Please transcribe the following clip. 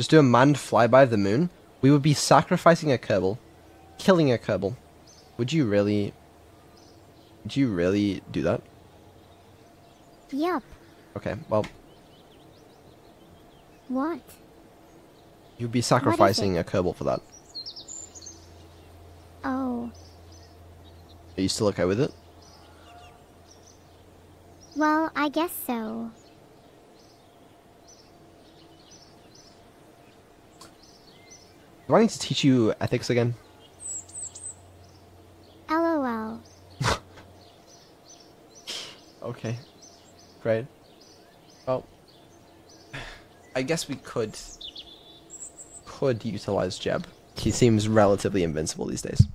just do a manned flyby of the moon, we would be sacrificing a Kerbal, killing a Kerbal. Would you really? Would you really do that? Yup. Okay, well, What? you'd be sacrificing a Kerbal for that. Oh. Are you still okay with it? Well, I guess so. Do I need to teach you ethics again? LOL. Okay. Great. Well, I guess we could could utilize Jeb. He seems relatively invincible these days.